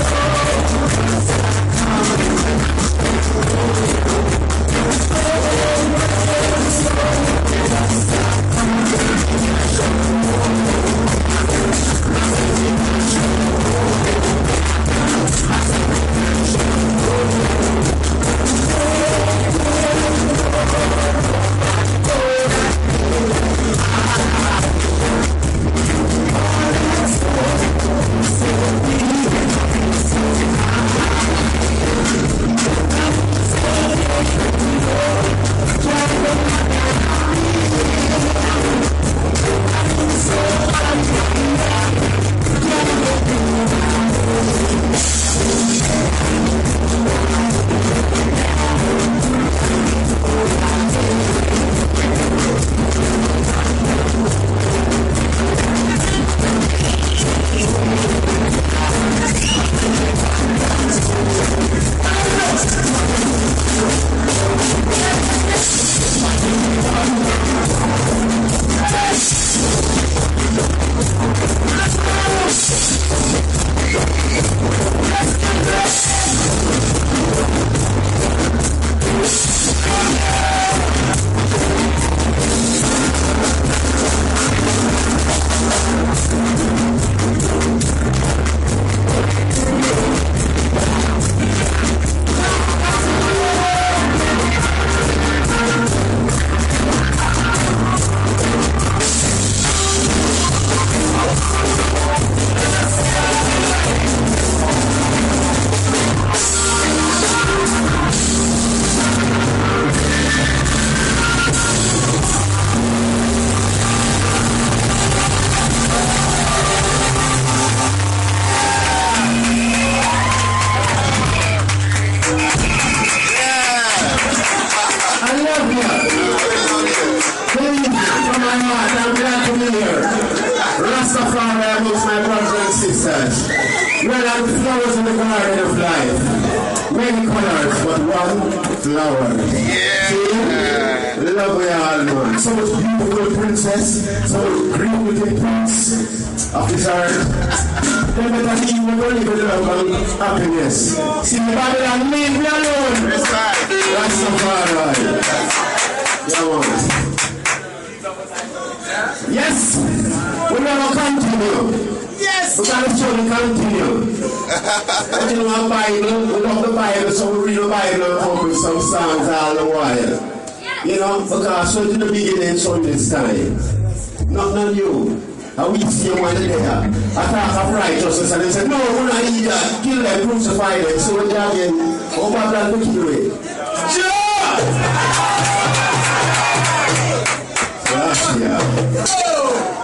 Yes. Flowers in the garden of life. Many colors, but one flower. Yeah. See? Love we all. So much beautiful princess, so much beautiful prince of this earth. Then better leave me only for love and happiness. See, Babylon, leave me alone. That's right. Rastafari. Yeah, man. Yes, we're gonna continue. Yes. We're gonna show the continue. You know our Bible, we love the Bible, so we read the Bible and come with some songs all the while. You know, because so to the beginning, so this time. Not not you. And we see one there. Attack of righteousness, and they said, No, we're not eat that. Kill them, crucify them. So we're again, over that to kill it. Sure! Gracias.